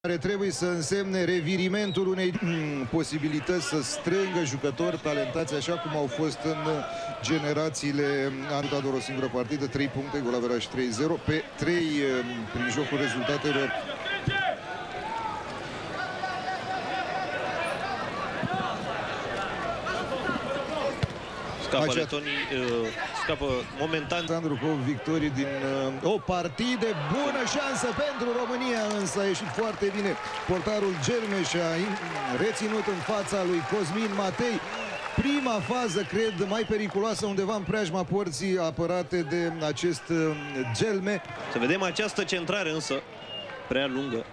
care trebuie să însemne revirimentul unei mm, posibilități să strângă jucători talentați așa cum au fost în generațiile anul dat doar o singură partidă, 3 puncte, golaveraj 3-0 pe 3 prin jocul rezultatelor Scapă Acea... Letonii, uh, scapă momentan. Sandru cu victorie din uh, o partidă, bună șansă pentru România, însă a ieșit foarte bine. Portarul Germeș a reținut în fața lui Cosmin Matei. Prima fază, cred, mai periculoasă undeva în preajma porții apărate de acest uh, Gelme. Să vedem această centrare însă, prea lungă.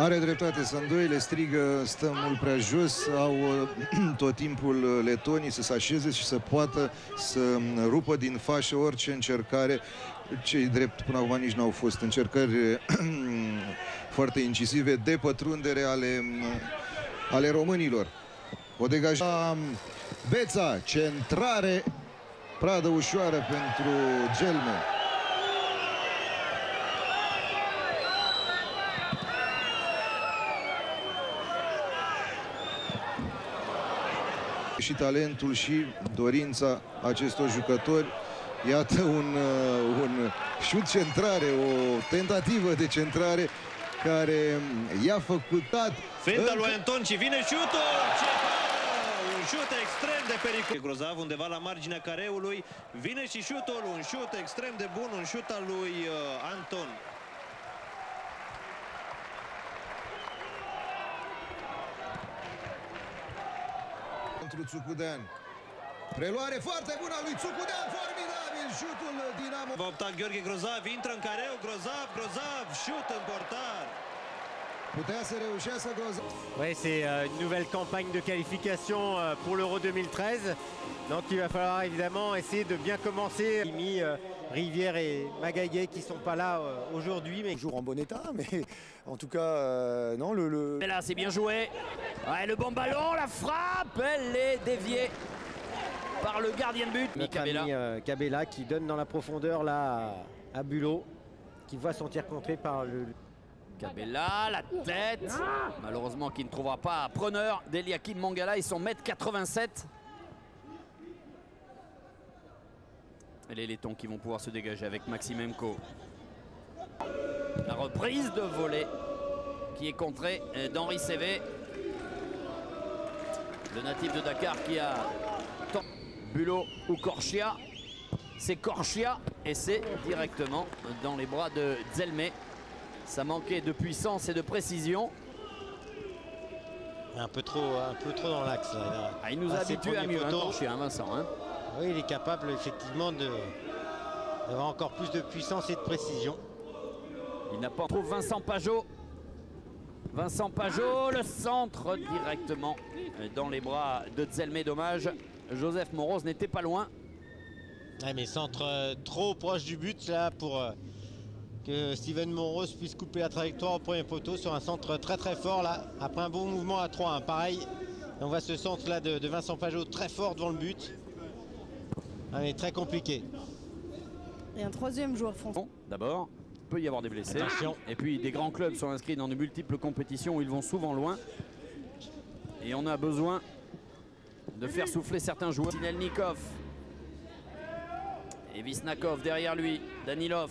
Are dreptate Sandoi, le strigă, stă mult prea jos, au tot timpul letonii să se așeze și să poată să rupă din fașă orice încercare. Cei drept până acum nici n-au fost încercări foarte incisive de pătrundere ale, ale românilor. O degaja Beța, centrare, pradă ușoară pentru Gelme. Și talentul și dorința acestor jucători. Iată un, uh, un șut centrare, o tentativă de centrare care i-a făcutat. Fenta lui Antonci, vine șutul! Un șut extrem de periculos. Grozav undeva la marginea careului. Vine și șutul, un șut extrem de bun, un șut al lui uh, Anton. Pentru Țucudean. Preluare foarte bună a lui Țucudean, formidabil șutul Dinamo. Va opta Gheorghe Grozav, intră în careu, Grozav, Grozav, șut în portar. Ouais, c'est euh, une nouvelle campagne de qualification euh, pour l'Euro 2013. Donc il va falloir évidemment essayer de bien commencer. Euh, Rivière et Magaillé qui sont pas là aujourd'hui. Mais... Toujours en bon état, mais en tout cas, non, le... le... Et là, c'est bien joué. Ouais, le bon ballon, la frappe, elle est déviée par le gardien de but. Cabella. Euh, Cabella qui donne dans la profondeur là à, Bulot, qui voit son tir contré par le... Cabella, la tête, malheureusement qui ne trouvera pas preneur d'Eliakim Mangala, ils sont mètre 87. Et les Lettons qui vont pouvoir se dégager avec Maximemko. La reprise de volée qui est contrée d'Henri Cévé. Le natif de Dakar qui a Bulot ou Korchia. C'est Korchia et c'est directement dans les bras de Zelme. Ça manquait de puissance et de précision. Un peu trop, un peu trop dans l'axe. Ah, il nous a habitués à mieux, hein, hein, Vincent. Hein. Oui, il est capable effectivement d'avoir encore plus de puissance et de précision. Il n'a pas trop Vincent Pajot Vincent Pajot, le centre directement dans les bras de Zelmé. Dommage, Joseph Moros n'était pas loin. mais centre euh, trop proche du but là pour euh, que Steven Moros puisse couper la trajectoire au premier poteau sur un centre très très fort là. Après un bon mouvement à 3, hein. pareil. on voit ce centre là de, Vincent Pajot très fort devant le but. Ah, mais très compliqué. Et un troisième joueur français. D'abord, peut y avoir des blessés. Et puis des grands clubs sont inscrits dans de multiples compétitions où ils vont souvent loin. Et on a besoin de faire souffler certains joueurs. Sinelnikov. Et Visnakov derrière lui. Danilov.